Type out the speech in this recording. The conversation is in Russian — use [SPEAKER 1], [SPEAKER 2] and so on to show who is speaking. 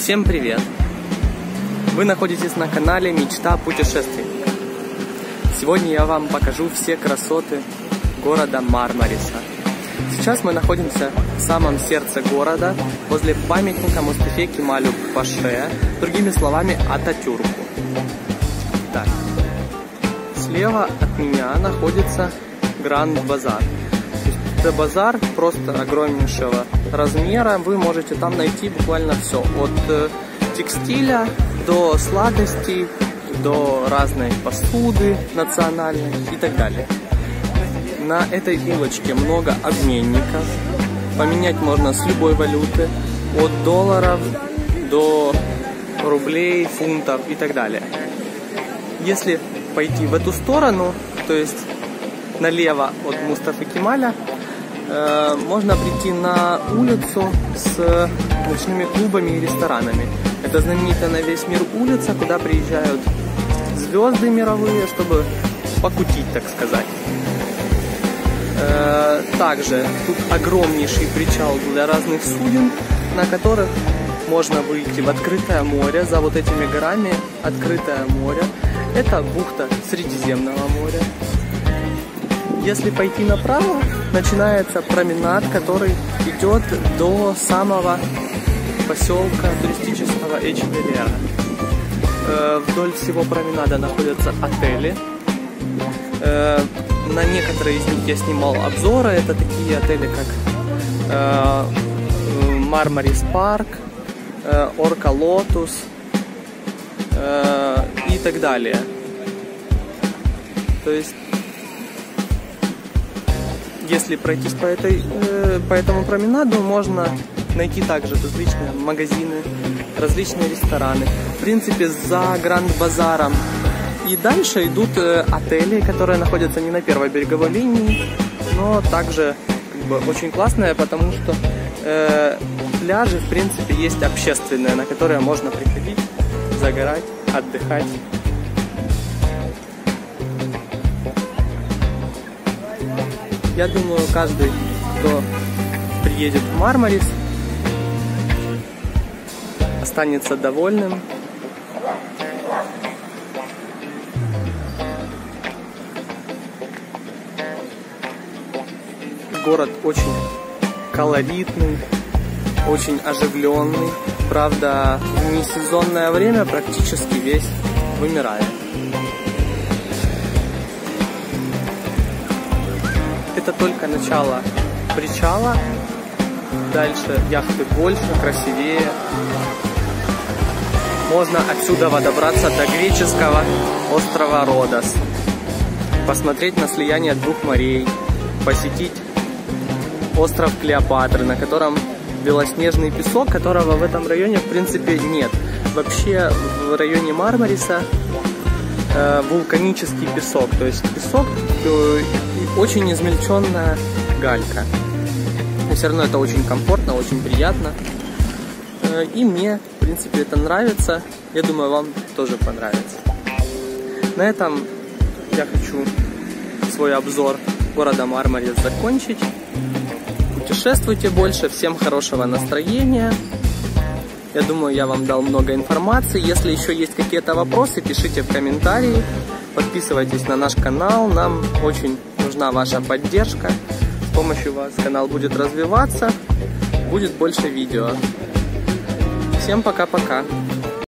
[SPEAKER 1] Всем привет! Вы находитесь на канале Мечта путешественника. Сегодня я вам покажу все красоты города Мармариса. Сейчас мы находимся в самом сердце города, возле памятника Мустафе Кемалю Паше, другими словами Ататюрку. Так. Слева от меня находится Гранд Базар. Это базар просто огромнейшего размера. Вы можете там найти буквально все. От э, текстиля до сладостей, до разной посуды национальной и так далее. На этой улочке много обменников. Поменять можно с любой валюты. От долларов до рублей, фунтов и так далее. Если пойти в эту сторону, то есть налево от Мустафы Кемаля, Э, можно прийти на улицу с ночными клубами и ресторанами. Это знаменитая на весь мир улица, куда приезжают звезды мировые, чтобы покутить, так сказать. Э, также тут огромнейший причал для разных суден, на которых можно выйти в открытое море. За вот этими горами открытое море. Это бухта Средиземного моря. Если пойти направо, начинается променад, который идет до самого поселка туристического Эчеверия. Э, вдоль всего променада находятся отели. Э, на некоторые из них я снимал обзоры. Это такие отели, как Мармарис Парк, Орка Лотус и так далее. То есть если пройтись по, этой, э, по этому променаду, можно найти также различные магазины, различные рестораны. В принципе, за Гранд-базаром и дальше идут э, отели, которые находятся не на первой береговой линии, но также как бы, очень классные, потому что э, пляжи, в принципе, есть общественные, на которые можно приходить, загорать, отдыхать. Я думаю, каждый, кто приедет в Мармарис, останется довольным. Город очень колоритный, очень оживленный. Правда, в несезонное время практически весь вымирает. Это только начало причала. Дальше яхты больше, красивее. Можно отсюда добраться до греческого острова Родос. Посмотреть на слияние двух морей. Посетить остров Клеопатры, на котором белоснежный песок, которого в этом районе в принципе нет. Вообще в районе Мармариса э, вулканический песок, то есть песок э, очень измельченная галька. Но все равно это очень комфортно, очень приятно. Э, и мне, в принципе, это нравится. Я думаю, вам тоже понравится. На этом я хочу свой обзор города Мармарис закончить. Путешествуйте больше, всем хорошего настроения. Я думаю, я вам дал много информации. Если еще есть какие-то вопросы, пишите в комментарии. Подписывайтесь на наш канал. Нам очень нужна ваша поддержка. С помощью вас канал будет развиваться, будет больше видео. Всем пока-пока.